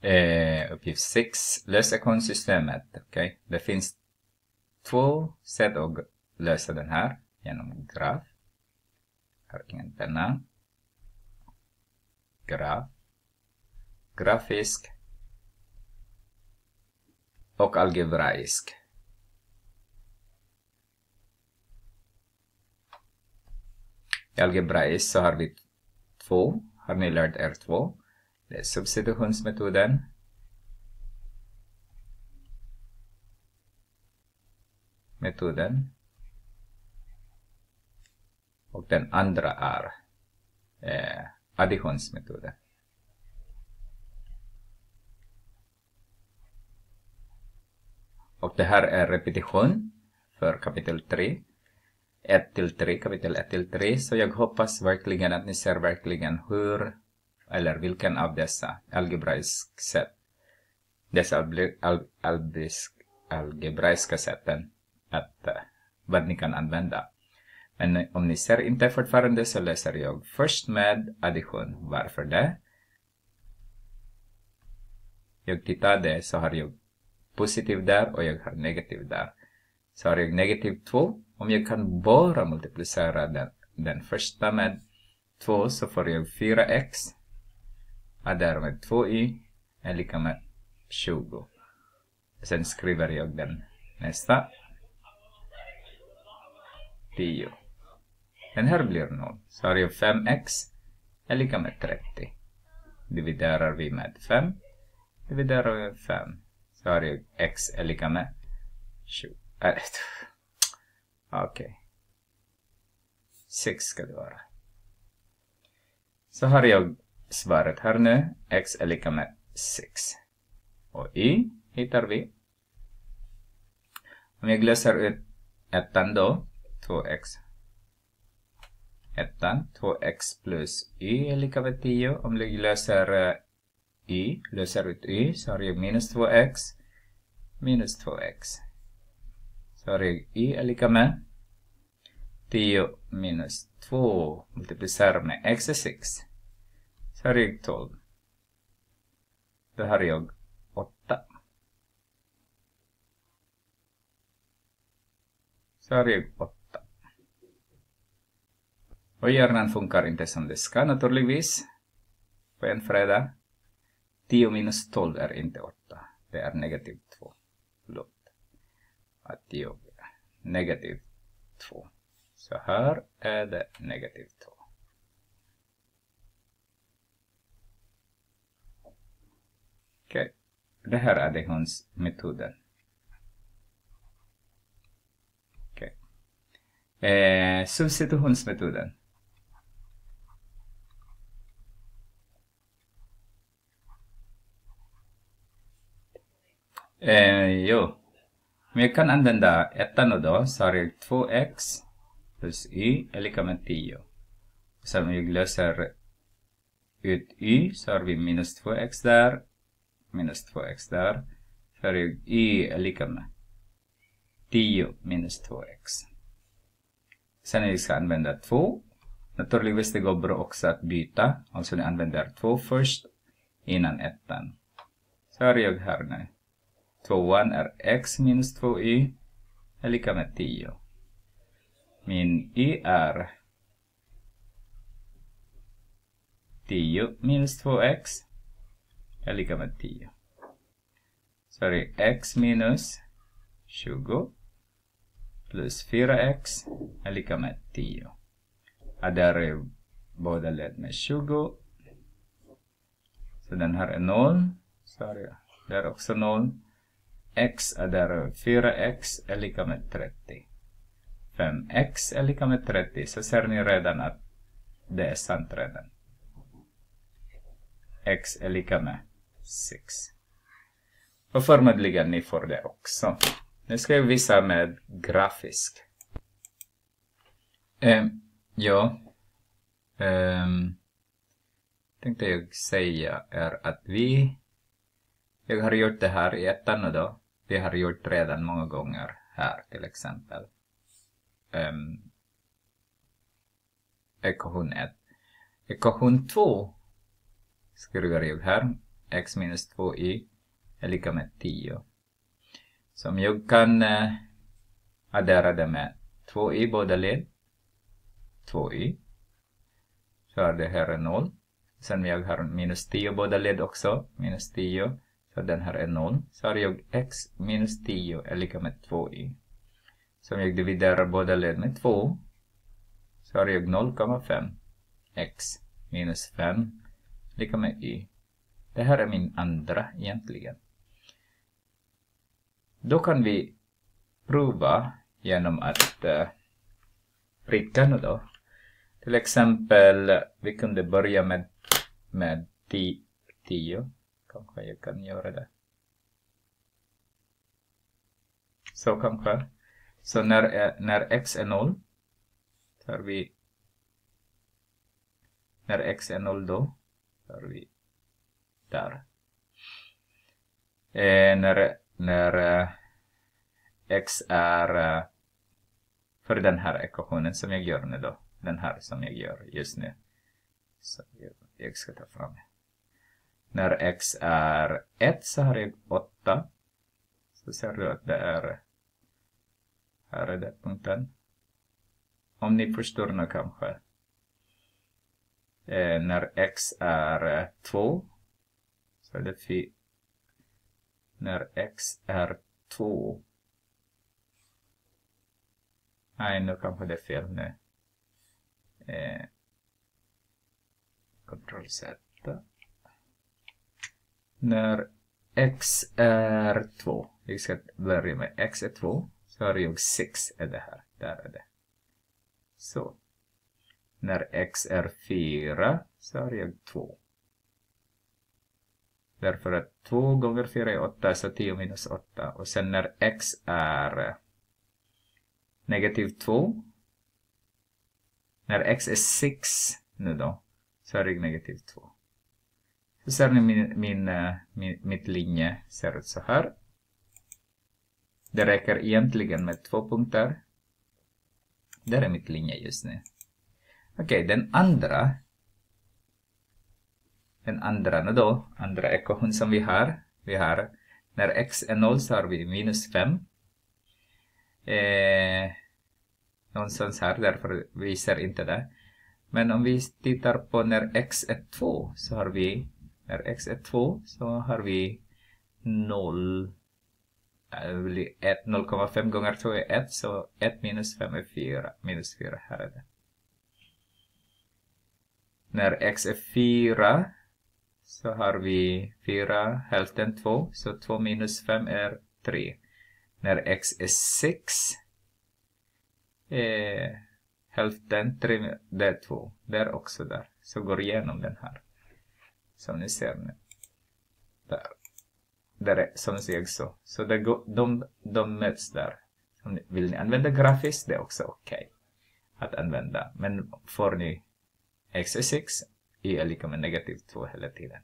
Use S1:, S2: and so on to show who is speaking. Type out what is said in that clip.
S1: Eh, uppgift 6. Lös kundsystemet. Okay? Det finns två sätt att lösa den här. Genom graf. Här kan denna. Graf. Grafisk. Och algebraisk. I algebraisk så har vi två. Har ni lärt er två? Det är substitutionsmetoden. Metoden. Och den andra är eh, additionsmetoden. Och det här är repetition för kapitel 3. 1 till 3, kapitel 1 till 3. Så jag hoppas verkligen att ni ser verkligen hur eller vilken av dessa algebraiska sätt, dessa al algebraiska sätten, att, uh, vad ni kan använda. Men om ni ser inte fortfarande så läser jag först med addition. Varför det? Jag tittade så har jag positiv där och jag har negativ där. Så har jag negativ 2. Om jag kan bara multiplicera den, den första med 2 så får jag 4x adderar med 2i är lika med 20. Sen skriver jag den nästa. 10. Den här blir 0. Så har jag 5x är lika med 30. Dividerar vi med 5. Dividerar vi med 5. Så har jag x är lika med 20. Äh, Okej. Okay. 6 ska det vara. Så har jag svaret här nu. x är lika med 6. Och y hittar vi. Om jag läser ut ettan då, 2x. Ettan, 2x plus y är lika med 10. Om jag löser eh, y, löser ut y, så har jag minus 2x. Minus 2x. Så har jag y är lika med 10 minus 2 multiplicerar med x är 6. Så här är jag 12. Då har jag 8. Så har jag 8. Och hjärnan funkar inte som det ska naturligtvis. På en fredag. 10 minus 12 är inte 8. Det är negativ 2. Förlåt. Att 10 negativ 2. Så här är det negativ 2. Okej. Okay. Det här är additionsmetoden. Okej. Okay. Eh, substitutionsmetoden. Eh, jo. Men jag kan använda ettan då, så har jag 2x plus y är lika med 10. Sen om jag löser ut y så har vi minus 2x där minus 2x där. För y är lika med 10 minus 2x. Sen vi ska använda 2. Naturligtvis det går bra också att byta. Alltså ni använder 2 först innan ettan. Så har jag här nu. 2an är x minus 2y är lika med 10. Min y är 10 minus 2x är lika med 10. Så är det x minus 20 plus 4x är lika med 10. Och där är båda led med 20. Så den här är 0. Sorry, där är också 0. x är där 4x är lika med 30. 5x är lika med 30. Så ser ni redan att det är sant redan. x är lika med 6. Och förmodligen ni får det också. Nu ska jag visa med grafisk. Um, ja. Um, tänkte jag säga är att vi... Jag har gjort det här i ettan då. Vi har gjort redan många gånger här till exempel. Um, ekvation 1. Ekvation 2 skriver jag här x minus 2y är lika med 10. Som jag kan eh, addera det med 2y båda led, 2y, så är det här är 0. Sen jag har minus 10 båda led också, minus 10, så den här är 0. Så har jag x minus 10 är lika med 2y. Så om jag dividerar båda led med 2, så har jag 0,5 x minus 5 lika med y. Det här är min andra egentligen. Då kan vi prova genom att uh, pricka nu då. Till exempel, vi kunde börja med, med 10. Kanske jag kan göra det. Så kanske. Så när, eh, när x är 0, tar vi när x är 0 då, tar vi där. Eh, när när eh, x är eh, för den här ekvationen som jag gör nu då. Den här som jag gör just nu. Så jag, jag ska ta fram. När x är 1 så har jag 8. Så ser du att det är här är det punkten. Om ni förstår nu kanske. Eh, när x är eh, 2 så det när x är 2. Nej, nu kanske det är fel nu. Eh, Ctrl Z. När x är 2. Vi ska börja med x är 2. Så har jag 6 är det här. Där är det. Så. När x är 4 så har jag 2. Därför att 2 gånger 4 är 8, så 10 minus 8. Och sen när x är eh, negativ 2. När x är 6 nu då, så är det negativ 2. Så ser ni min, min, eh, min, mitt linje ser ut så här. Det räcker egentligen med två punkter. Där är mitt linje just nu. Okej, okay, den andra den andra då, andra ekvation som vi har. Vi har när x är 0 så har vi minus 5. Eh, någonstans här, därför visar inte det. Men om vi tittar på när x är 2 så har vi, när x är 2 så har vi 0. 0,5 eh, gånger 2 är 1, så 1 minus 5 är 4. Minus 4, här är det. När x är 4 så har vi 4, hälften 2, så 2 minus 5 är 3. När x är 6, eh, hälften 3, det är 2. Där också där. Så går igenom den här. Som ni ser nu. Där. Där är som ni ser så. Så det går, de, de möts där. Vill ni använda grafiskt, det är också okej okay att använda. Men får ni x är 6 y är lika med negativ 2 hela tiden.